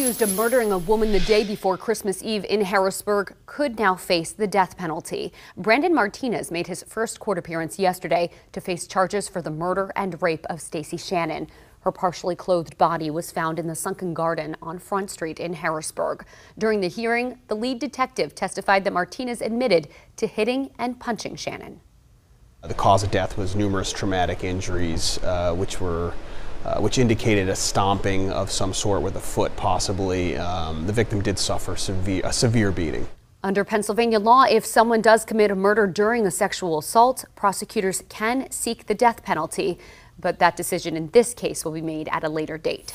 Accused of murdering a woman the day before Christmas Eve in Harrisburg could now face the death penalty. Brandon Martinez made his first court appearance yesterday to face charges for the murder and rape of Stacey Shannon. Her partially clothed body was found in the sunken garden on Front Street in Harrisburg. During the hearing, the lead detective testified that Martinez admitted to hitting and punching Shannon. The cause of death was numerous traumatic injuries, uh, which were uh, which indicated a stomping of some sort with a foot, possibly. Um, the victim did suffer severe, a severe beating. Under Pennsylvania law, if someone does commit a murder during a sexual assault, prosecutors can seek the death penalty. But that decision in this case will be made at a later date.